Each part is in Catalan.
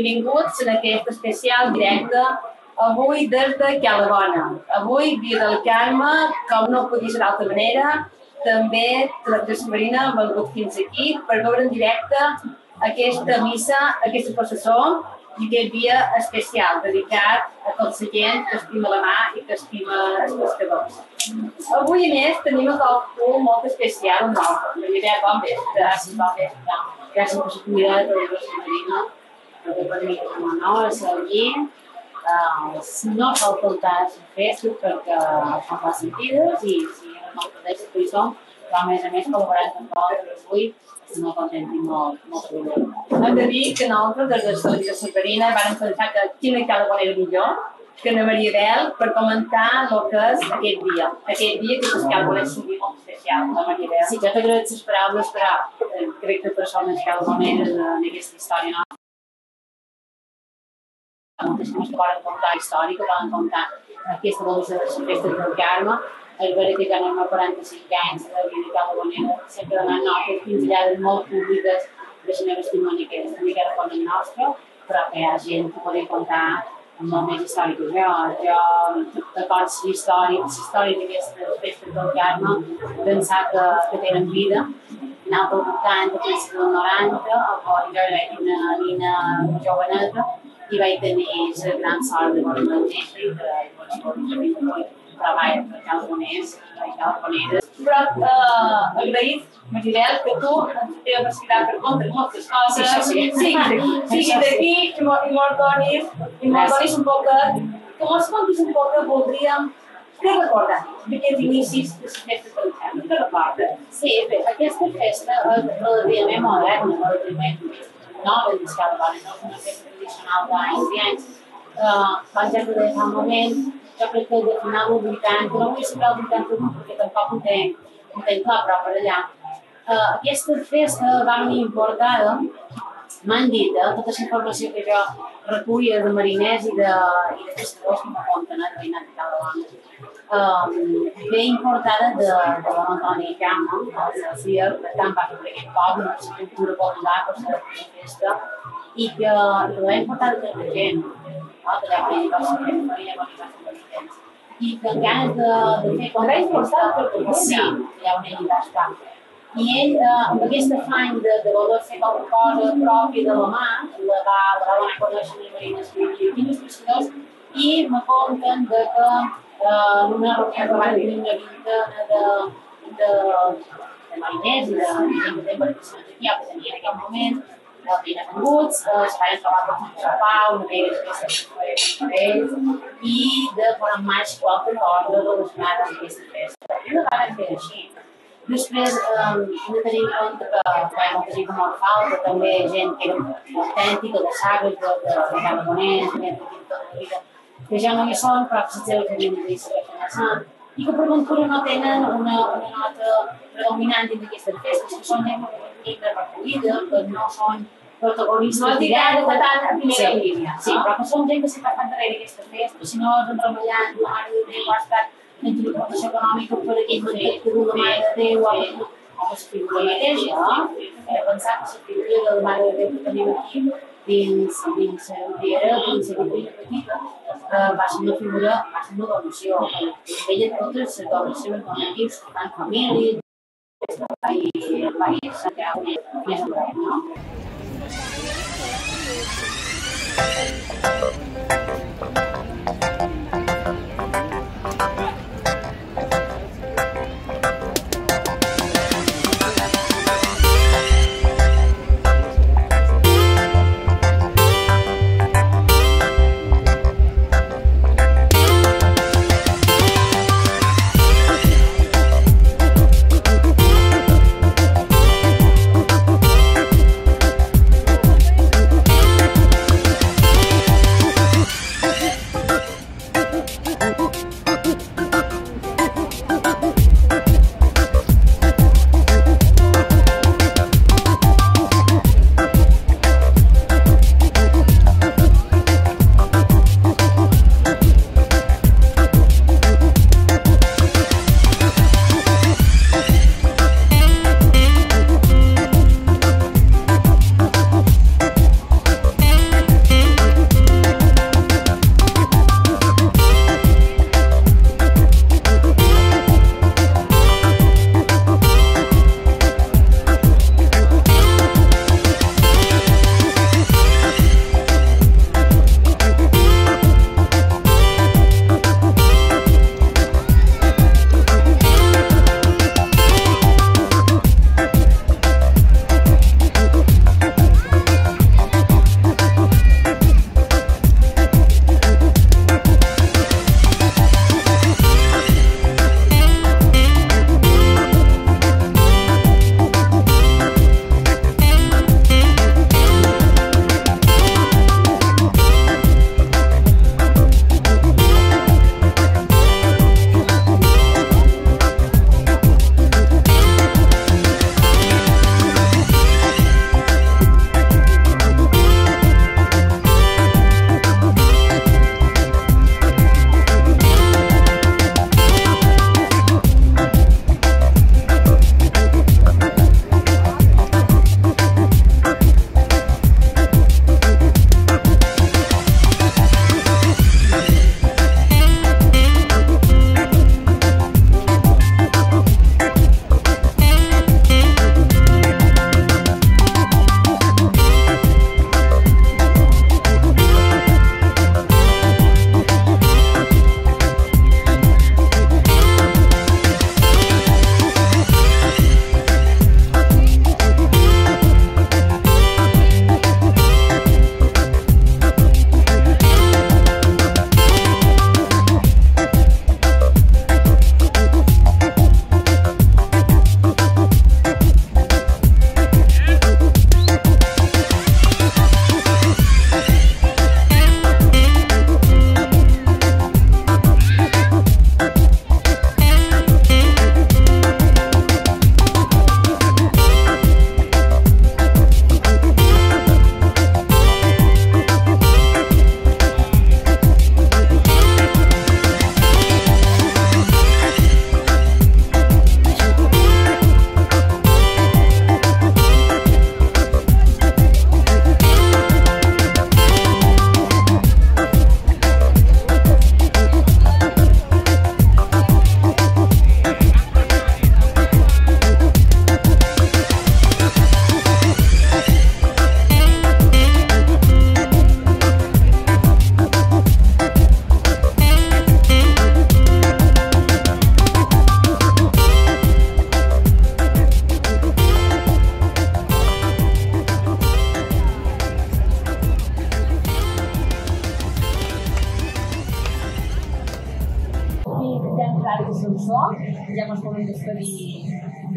benvinguts en aquest especial directe avui des de Calabona. Avui, dia del Carme, com no podia ser d'altra manera, també la Sabrina ha vengut fins aquí per veure en directe aquesta missa, aquesta processó i aquest dia especial dedicat a tota la gent que estima la mà i que estima els pescadors. Avui, a més, tenim a qualcú molt especial amb nosaltres. Maria bon vespre. Gràcies, bon vespre. Gràcies per la convidada de la Marina, per mi és estar aquí. Uh, no sol faltar festes perquè fan les sentides i si no podeix que hi som, però a més a més col·laborant amb vosaltres avui estic molt content i molt, molt orgullós. Hem de dir que nosaltres, des de televisió Sabrina, vam pensar que quina cada quan era millor que na Maria Bel per comentar el que és aquest dia. Aquest dia que és que és un dia molt especial, la Maria Bel. Sí, jo t'agraeixo les paraules, però eh, crec que per això quedat maneres en aquesta història nostra. Moltes que poden contar història, que poden contar aquesta evolució de les festes del Carme, és vera que a 45 anys la vida de cada manera, sempre donant notes pinzellades molt públiques de la meva testimoni que és una mica de nostra, però que hi ha gent que podem contar molt més històric que jo. Jo, d'acord la història, la història d'aquestes festes del Carme, pensar que, que tenen vida, anar pel voltant de principis del 90, on jo era una nina joveneta, i vaig tenir la gran sort de poder néixer i de poder treballar per Calabonès i Calaboneres. Però eh, agraït, Marilel, que tu ens per comptar moltes coses. Sí, sí, sí. Sigui d'aquí i molt donis, i molt donis un poc que mos contis un poc que voldríem què recorda d'aquests inicis de festes del Carme? Què recorda? Sí, bé, aquesta festa és relativament moderna, relativament nova dins Calabona, no és una festa tradicional d'anys i per exemple, de fa un moment, jo crec que de final del 80, no vull saber el 81 perquè tampoc ho tenc, ho tenc clar, però per allà. Uh, aquesta festa va venir importada, m'han dit, eh, tota la informació que jo recullia de mariners i de, i de pescadors que m'apunten, de veïnat de Calabona. Um, ve importada de, de la Antònia Cama, el Fier, per tant va fer aquest poble, una cultura popular per ser una festa, i que, que l'ha importada de la gent, no? de la gent, de la gent, de la gent, i que en ganes de, de fer com L'ha importada per Catalunya? Sí, allà on ell va estar. I ell, eh, amb aquest afany de, de voler fer qualque cosa pròpia de la mà, la va, la va donar a conèixer les marines que els pescadors, i me conten de que eh, en una reunió que van tenir una vintena de, de, de mariners i de, gent que té embarcacions aquí, que tenia en aquell moment, els havien venguts, eh, es van trobar un sopar, una vegada que s'ha per ells, i de posar en marxa qualque cosa relacionada amb aquesta festa. I no van fer així. Després eh, hem de tenir en compte que hi ha molta gent que mor falta, també gent que era autèntica, de sagres, de, de, de Calagonès, gent que tota la vida, que ja no hi són, però que potser els havien de passant, i que per ventura no tenen una, una nota predominant dins d'aquestes festes, que són que de recollida, que no són protagonistes No dirà que tant a primera sí, línia, Sí, no? però que són gent que sempre estan darrere d'aquestes festes, si no és treballant, la mare de Déu ha estat en transportació econòmica per aquell moment que la mare de Déu o la figura mateixa, eh? pensar que la figura de la mare de Déu que tenim aquí dins, dins la riera, dins la riera petita, eh, va ser una figura, va ser una donació. Ella totes les donacions donatius, tant família, i el país, que ha unit més o menys,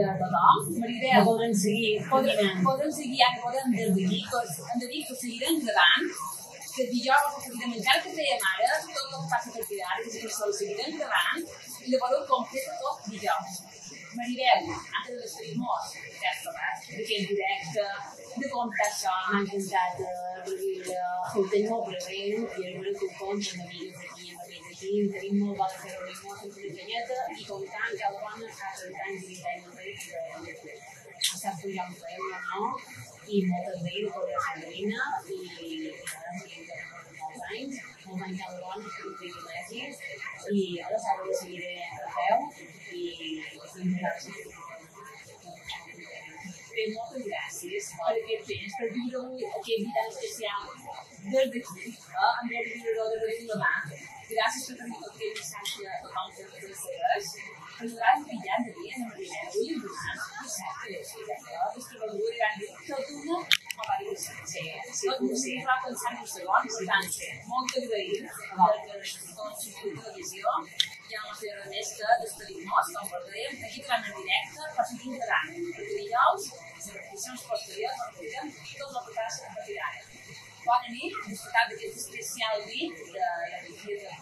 de tothom. Maribel, podran seguir. Podrem, podrem seguir, ja que podem des d'aquí, hem de dir que seguirem gravant, que dijous ho seguirem encara que fèiem ara, tot el que passa per aquí ara, que seguirem gravant, i llavors ho completa tot dijous. Maribel, antes de despedir-nos, ja has trobat d'aquest directe, de contar això. M'ha encantat eh, perquè ho tenc molt present i és veritat que ho compto amb amigues aquí, amb amigues aquí, en tenim molt bona ferrorisme, sempre de canyeta i comptant que la dona fa 30 anys i 20 anys estat pujant un euro, no? I moltes d'ells de Corea Sandrina i ara m'hi molts anys, molt anys cada dona, que privilegis i ara s'ha de seguir a peu i i gràcies. Bé, moltes gràcies per aquest temps, per viure avui aquest dia especial des d'aquí, eh? en dret de viure-ho des d'aquí demà. Gràcies per tenir aquest missatge a tothom que ens segueix. De dia, no m'arribem avui, en de van o va dir sí. Va pensar en un segon, per tant, molt tots i televisió ha la nostra més que despedir-nos, com veurem, aquí entrant en directe, per seguir endavant, perquè dijous, les repeticions posteriors, repetirem tot el que passa a partir d'ara. Bona nit, disfrutar d'aquest especial nit de la Vigília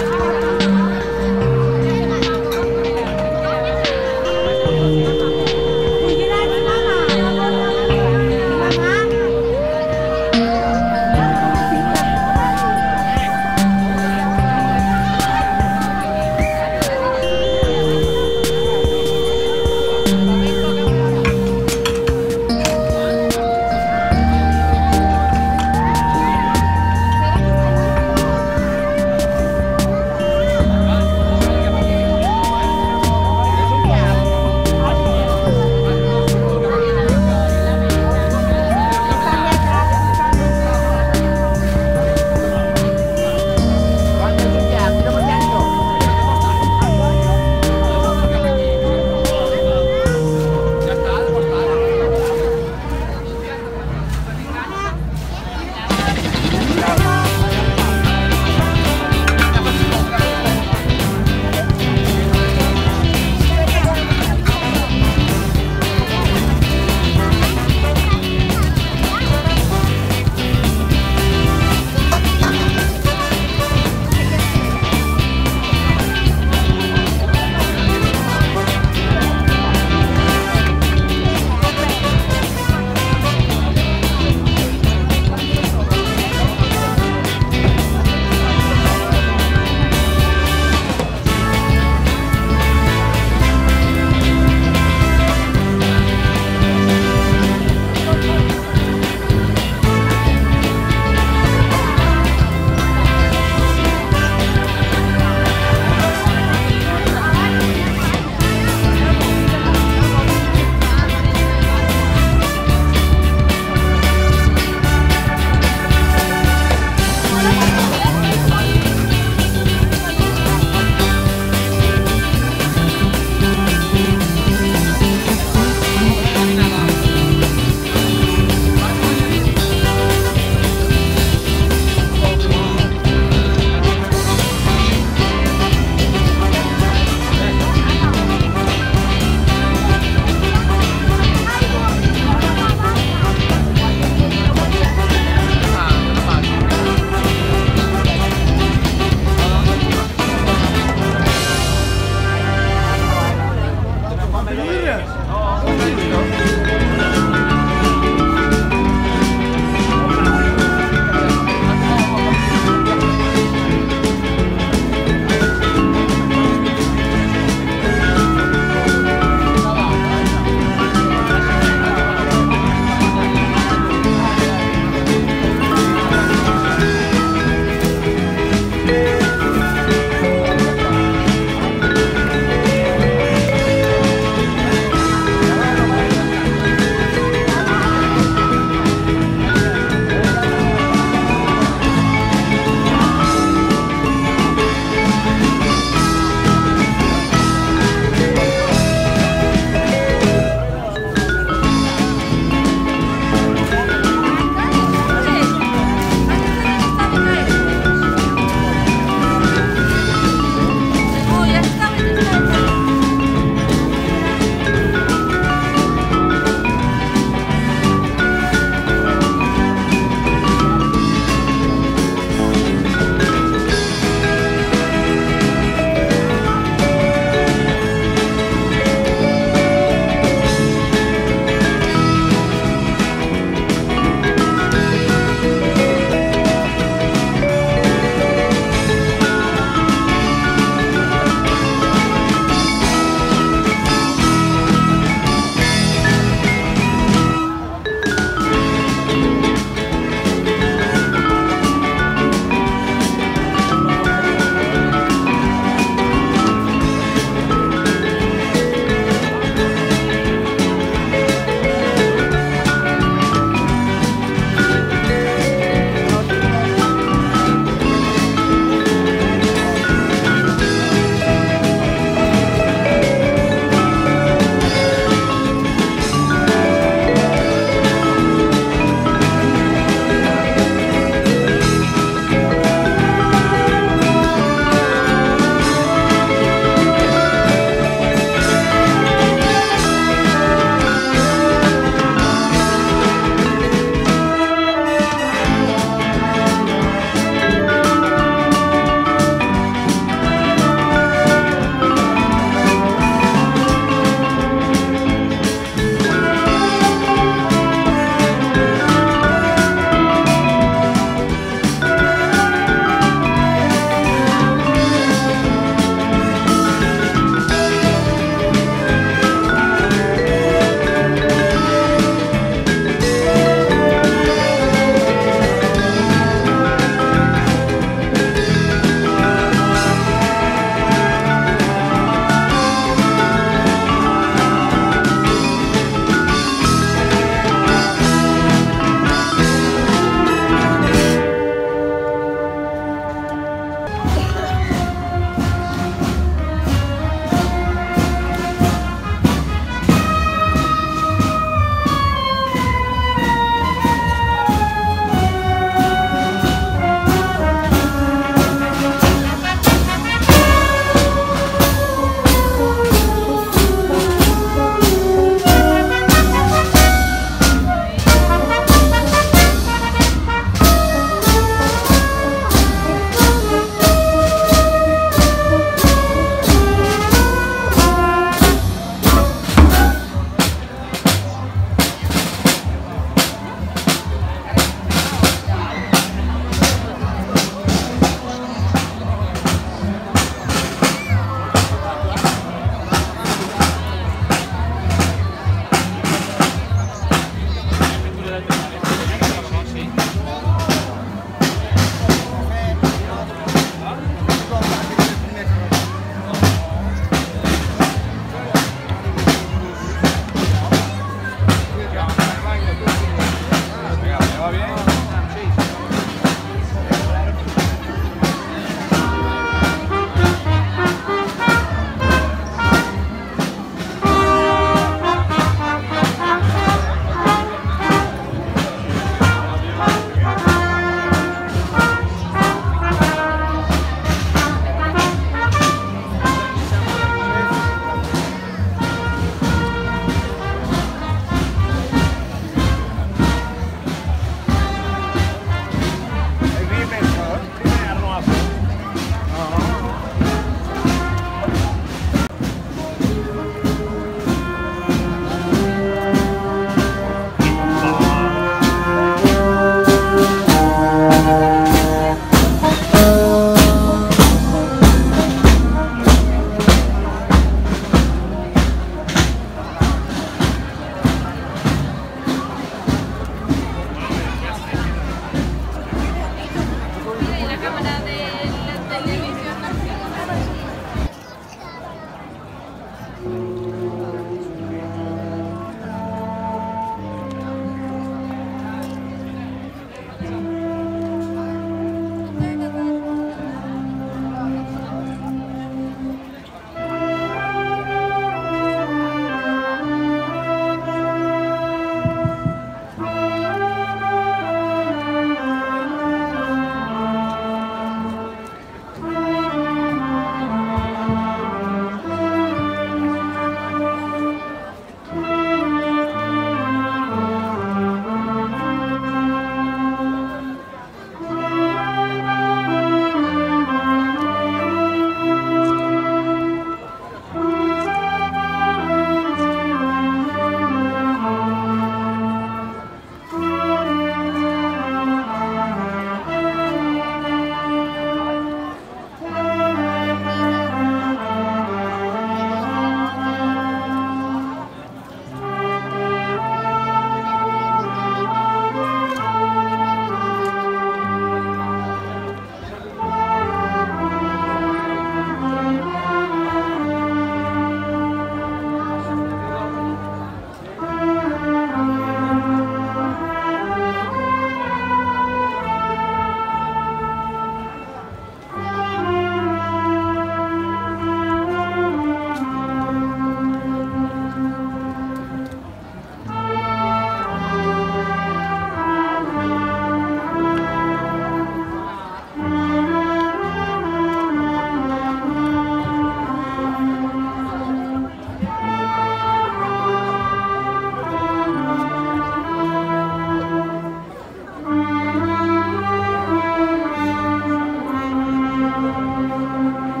Música